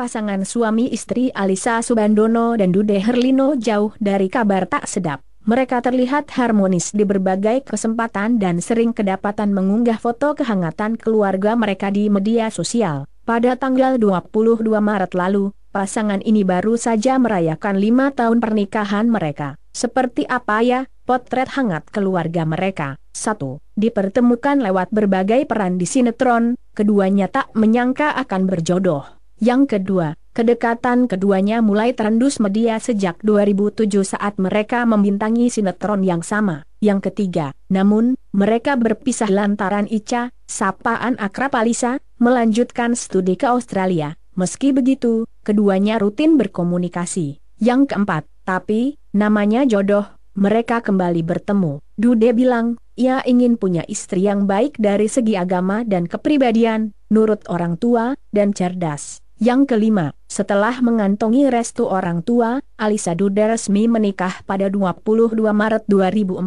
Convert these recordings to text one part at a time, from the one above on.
pasangan suami istri Alisa Subandono dan Dude Herlino jauh dari kabar tak sedap. Mereka terlihat harmonis di berbagai kesempatan dan sering kedapatan mengunggah foto kehangatan keluarga mereka di media sosial. Pada tanggal 22 Maret lalu, pasangan ini baru saja merayakan lima tahun pernikahan mereka. Seperti apa ya, potret hangat keluarga mereka? 1. Dipertemukan lewat berbagai peran di sinetron, keduanya tak menyangka akan berjodoh. Yang kedua, kedekatan keduanya mulai terendus media sejak 2007 saat mereka membintangi sinetron yang sama. Yang ketiga, namun, mereka berpisah lantaran Ica, sapaan akrab Alisa, melanjutkan studi ke Australia. Meski begitu, keduanya rutin berkomunikasi. Yang keempat, tapi, namanya jodoh, mereka kembali bertemu. Dude bilang, ia ingin punya istri yang baik dari segi agama dan kepribadian, nurut orang tua, dan cerdas. Yang kelima, setelah mengantongi restu orang tua, Alisa Duda resmi menikah pada 22 Maret 2014.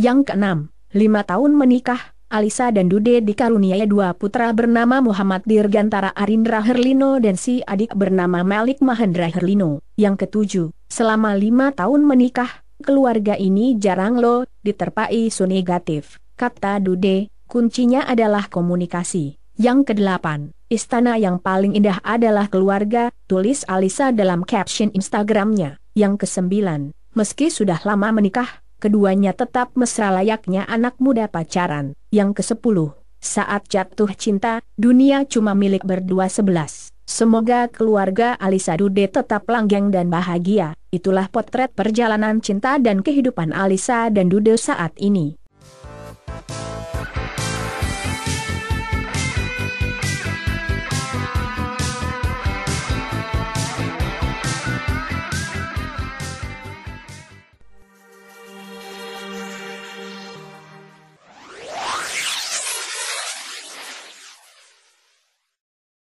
Yang keenam, lima tahun menikah, Alisa dan Dude dikaruniai dua putra bernama Muhammad Dirgantara Arindra Herlino dan si adik bernama Malik Mahendra Herlino. Yang ketujuh, selama lima tahun menikah, keluarga ini jarang lo diterpai su negatif. Kata Dude, kuncinya adalah komunikasi. Yang kedelapan, Istana yang paling indah adalah keluarga, tulis Alisa dalam caption Instagramnya. Yang kesembilan, meski sudah lama menikah, keduanya tetap mesra layaknya anak muda pacaran. Yang kesepuluh, saat jatuh cinta, dunia cuma milik berdua sebelas. Semoga keluarga Alisa Dude tetap langgeng dan bahagia. Itulah potret perjalanan cinta dan kehidupan Alisa dan Dude saat ini.